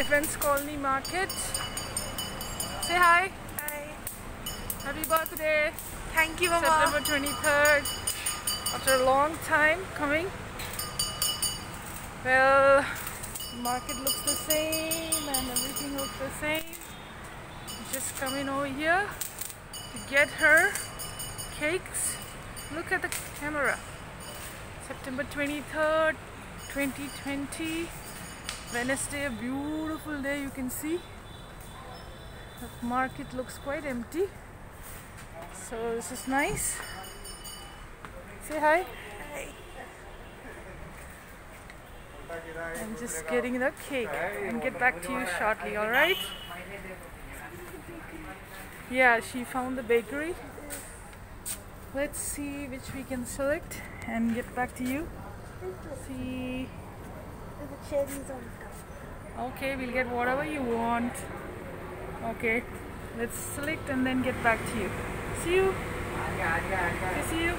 Defense Colony Market. Say hi. Hi. Happy birthday. Thank you, Mama. September 23rd. After a long time coming. Well, market looks the same and everything looks the same. Just coming over here to get her cakes. Look at the camera. September 23rd, 2020. Wednesday, a beautiful day you can see. The market looks quite empty. So this is nice. Say hi. Hi. I'm just getting the cake and get back to you shortly, alright? Yeah, she found the bakery. Let's see which we can select and get back to you. See. The cherries on top. Okay, we'll get whatever you want. Okay, let's select and then get back to you. See you. Okay, see you.